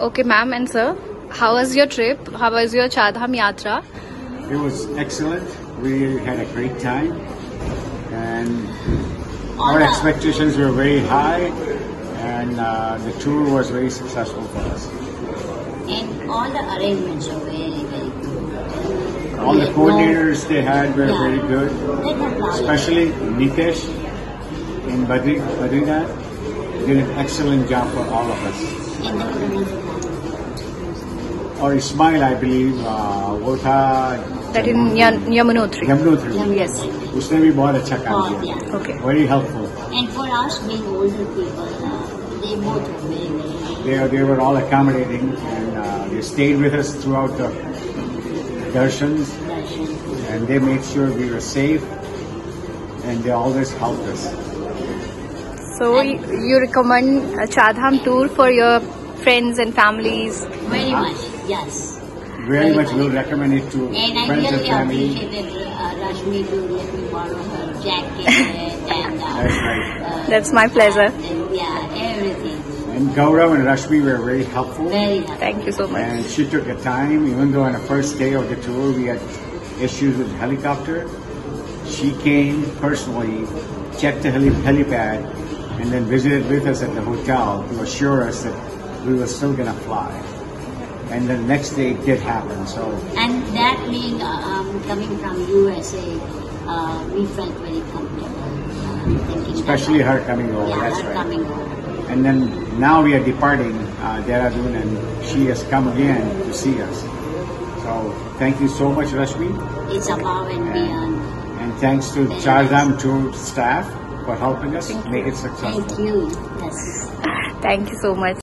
Okay, ma'am and sir, how was your trip? How was your Chardham Yatra? It was excellent. We had a great time, and our expectations were very high, and uh, the tour was very successful for us. And all the arrangements were very, very good. All the coordinators they had were Yeah. very good, They have knowledge. especially Nitesh in Badri, Badrinath did an excellent job for all of us. And the Or Ismail, I believe, uh, वो था That in Yam- Yamunotri. Yamunotri Yes. उसने भी बहुत अच्छा काम Oh, किया yeah. Okay. very helpful And for us being older people, uh, they both were very, very good. they, they were all accommodating and uh, they stayed with us throughout the darshans Darshan. and they made sure we were safe and they always helped us. So y- you recommend a Chardham tour for your friends and families? Very much, yes. Very much will recommend it to And I friends and really family. appreciated uh, Rashmi to let me borrow her jacket and uh, That's right. uh, That's my pleasure. and, yeah, everything. And Gaurav and Rashmi were very helpful. Very happy. Thank you so much. And she took the time, even though on the first day of the tour we had issues with the helicopter. She came personally, checked the heli- helipad, and then visited with us at the hotel to assure us that we were still going to fly. And the next day it did happen. So And that being uh, um, coming from USA, uh, we felt very comfortable. Uh, especially her coming over. Yeah, that's her right. coming over. And then now we are departing uh, Dehradun, and she has come again to see us. So thank you so much, Rashmi. It's above and beyond. And thanks to Chardham Tour staff for helping us make it successful. Thank you. Yes. Thank you so much.